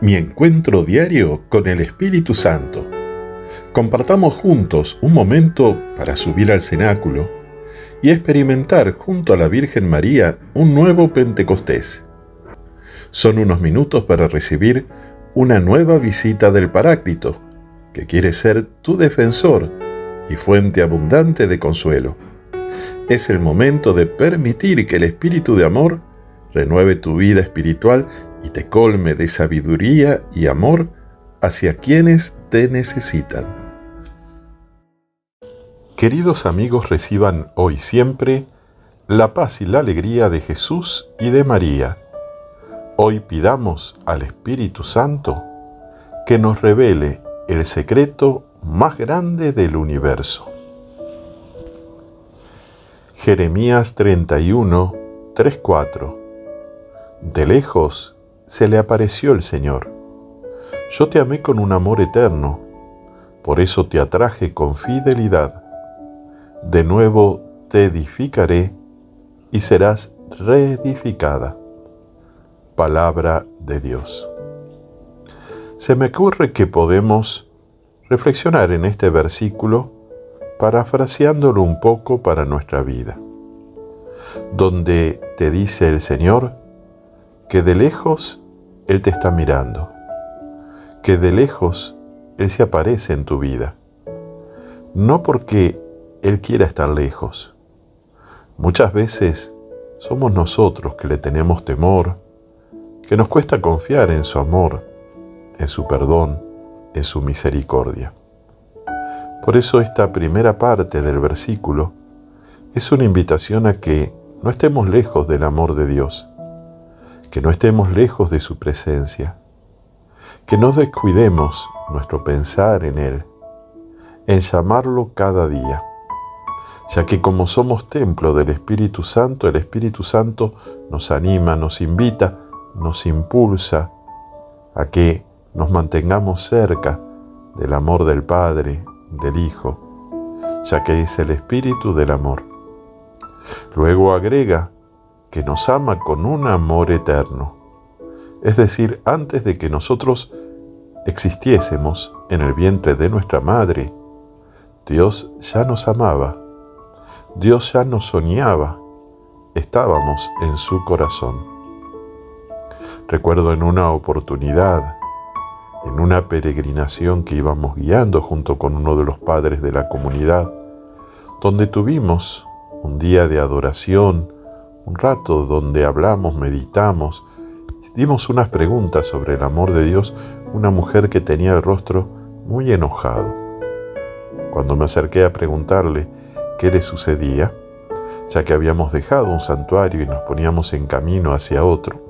mi encuentro diario con el Espíritu Santo. Compartamos juntos un momento para subir al cenáculo y experimentar junto a la Virgen María un nuevo Pentecostés. Son unos minutos para recibir una nueva visita del Paráclito, que quiere ser tu defensor y fuente abundante de consuelo. Es el momento de permitir que el Espíritu de amor renueve tu vida espiritual y te colme de sabiduría y amor hacia quienes te necesitan. Queridos amigos, reciban hoy siempre la paz y la alegría de Jesús y de María. Hoy pidamos al Espíritu Santo que nos revele el secreto más grande del universo. Jeremías 31, 3, 4 De lejos se le apareció el Señor. Yo te amé con un amor eterno, por eso te atraje con fidelidad. De nuevo te edificaré y serás reedificada. Palabra de Dios. Se me ocurre que podemos reflexionar en este versículo parafraseándolo un poco para nuestra vida, donde te dice el Señor, que de lejos Él te está mirando, que de lejos Él se aparece en tu vida, no porque Él quiera estar lejos. Muchas veces somos nosotros que le tenemos temor, que nos cuesta confiar en su amor, en su perdón, en su misericordia. Por eso esta primera parte del versículo es una invitación a que no estemos lejos del amor de Dios, que no estemos lejos de su presencia, que no descuidemos nuestro pensar en Él, en llamarlo cada día, ya que como somos templo del Espíritu Santo, el Espíritu Santo nos anima, nos invita, nos impulsa a que nos mantengamos cerca del amor del Padre, del Hijo, ya que es el Espíritu del amor. Luego agrega que nos ama con un amor eterno, es decir, antes de que nosotros existiésemos en el vientre de nuestra madre, Dios ya nos amaba, Dios ya nos soñaba, estábamos en su corazón. Recuerdo en una oportunidad, en una peregrinación que íbamos guiando junto con uno de los padres de la comunidad, donde tuvimos un día de adoración, un rato donde hablamos, meditamos, dimos unas preguntas sobre el amor de Dios, una mujer que tenía el rostro muy enojado. Cuando me acerqué a preguntarle qué le sucedía, ya que habíamos dejado un santuario y nos poníamos en camino hacia otro,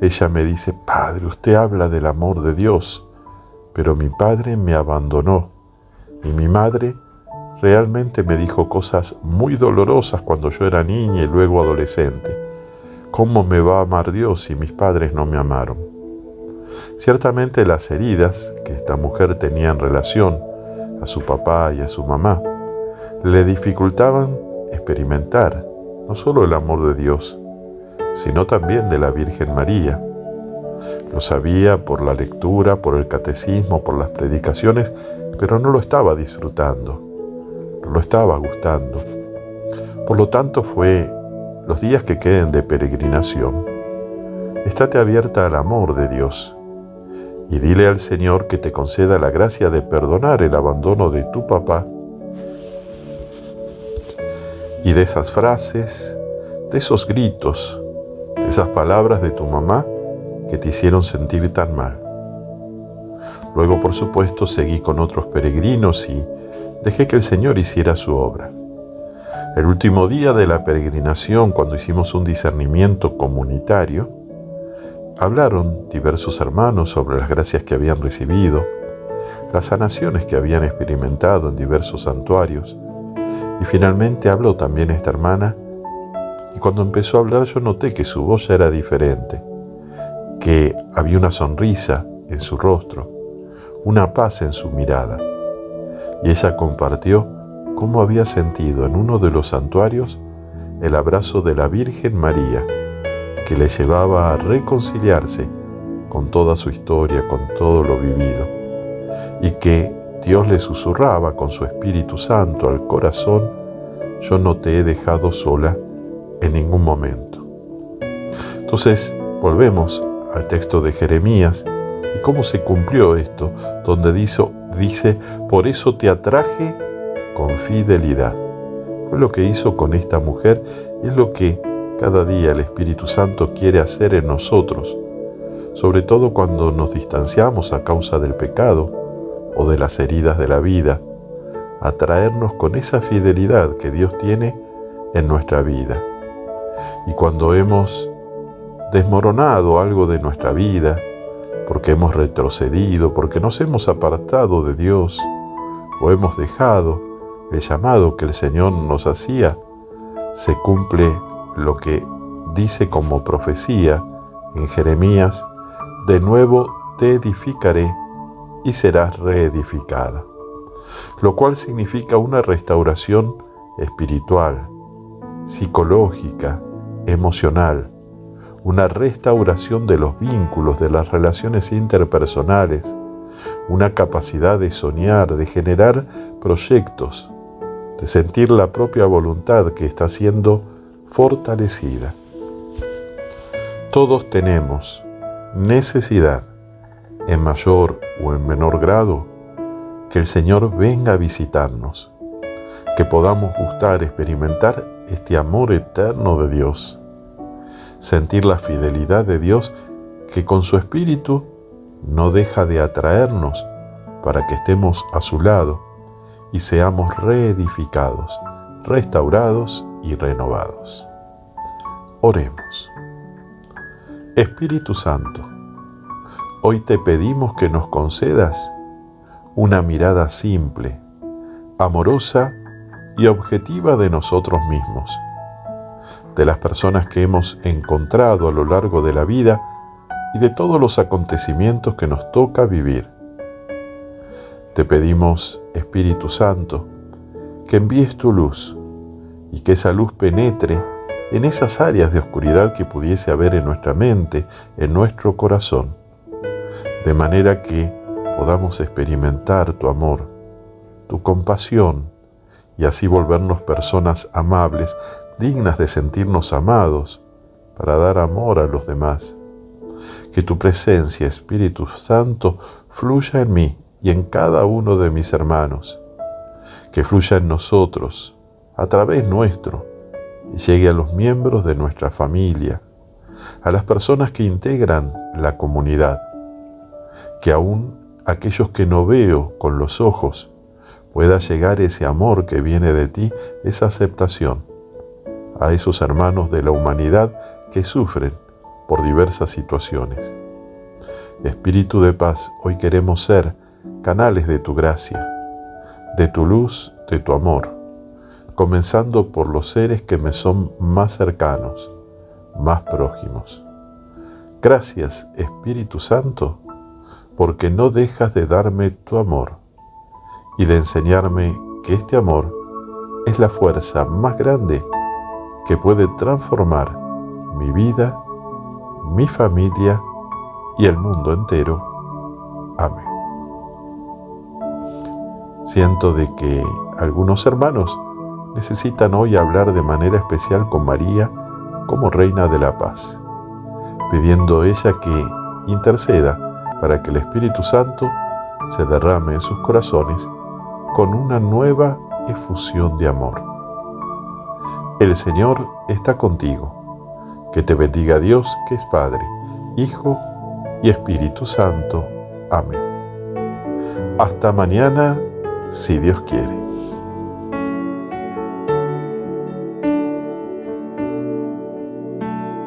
ella me dice, Padre, usted habla del amor de Dios, pero mi padre me abandonó y mi madre realmente me dijo cosas muy dolorosas cuando yo era niña y luego adolescente. ¿Cómo me va a amar Dios si mis padres no me amaron? Ciertamente las heridas que esta mujer tenía en relación a su papá y a su mamá le dificultaban experimentar no solo el amor de Dios, sino también de la Virgen María. Lo sabía por la lectura, por el catecismo, por las predicaciones, pero no lo estaba disfrutando lo estaba gustando. Por lo tanto fue los días que queden de peregrinación. Estate abierta al amor de Dios y dile al Señor que te conceda la gracia de perdonar el abandono de tu papá y de esas frases, de esos gritos, de esas palabras de tu mamá que te hicieron sentir tan mal. Luego, por supuesto, seguí con otros peregrinos y dejé que el Señor hiciera su obra. El último día de la peregrinación, cuando hicimos un discernimiento comunitario, hablaron diversos hermanos sobre las gracias que habían recibido, las sanaciones que habían experimentado en diversos santuarios, y finalmente habló también esta hermana, y cuando empezó a hablar yo noté que su voz era diferente, que había una sonrisa en su rostro, una paz en su mirada y ella compartió cómo había sentido en uno de los santuarios el abrazo de la Virgen María, que le llevaba a reconciliarse con toda su historia, con todo lo vivido, y que Dios le susurraba con su Espíritu Santo al corazón, yo no te he dejado sola en ningún momento. Entonces, volvemos al texto de Jeremías y cómo se cumplió esto, donde dice, dice, por eso te atraje con fidelidad. Fue lo que hizo con esta mujer y es lo que cada día el Espíritu Santo quiere hacer en nosotros, sobre todo cuando nos distanciamos a causa del pecado o de las heridas de la vida, atraernos con esa fidelidad que Dios tiene en nuestra vida. Y cuando hemos desmoronado algo de nuestra vida, porque hemos retrocedido, porque nos hemos apartado de Dios o hemos dejado el llamado que el Señor nos hacía, se cumple lo que dice como profecía en Jeremías, de nuevo te edificaré y serás reedificada, lo cual significa una restauración espiritual, psicológica, emocional, una restauración de los vínculos, de las relaciones interpersonales, una capacidad de soñar, de generar proyectos, de sentir la propia voluntad que está siendo fortalecida. Todos tenemos necesidad, en mayor o en menor grado, que el Señor venga a visitarnos, que podamos gustar, experimentar este amor eterno de Dios sentir la fidelidad de Dios que con su Espíritu no deja de atraernos para que estemos a su lado y seamos reedificados, restaurados y renovados. Oremos. Espíritu Santo, hoy te pedimos que nos concedas una mirada simple, amorosa y objetiva de nosotros mismos de las personas que hemos encontrado a lo largo de la vida y de todos los acontecimientos que nos toca vivir. Te pedimos, Espíritu Santo, que envíes tu luz y que esa luz penetre en esas áreas de oscuridad que pudiese haber en nuestra mente, en nuestro corazón, de manera que podamos experimentar tu amor, tu compasión, y así volvernos personas amables, dignas de sentirnos amados, para dar amor a los demás. Que tu presencia, Espíritu Santo, fluya en mí y en cada uno de mis hermanos. Que fluya en nosotros, a través nuestro, y llegue a los miembros de nuestra familia, a las personas que integran la comunidad. Que aún aquellos que no veo con los ojos, pueda llegar ese amor que viene de ti, esa aceptación a esos hermanos de la humanidad que sufren por diversas situaciones. Espíritu de paz, hoy queremos ser canales de tu gracia, de tu luz, de tu amor, comenzando por los seres que me son más cercanos, más prójimos. Gracias, Espíritu Santo, porque no dejas de darme tu amor y de enseñarme que este amor es la fuerza más grande que puede transformar mi vida, mi familia y el mundo entero. Amén. Siento de que algunos hermanos necesitan hoy hablar de manera especial con María como Reina de la Paz, pidiendo ella que interceda para que el Espíritu Santo se derrame en sus corazones con una nueva efusión de amor. El Señor está contigo. Que te bendiga Dios, que es Padre, Hijo y Espíritu Santo. Amén. Hasta mañana, si Dios quiere.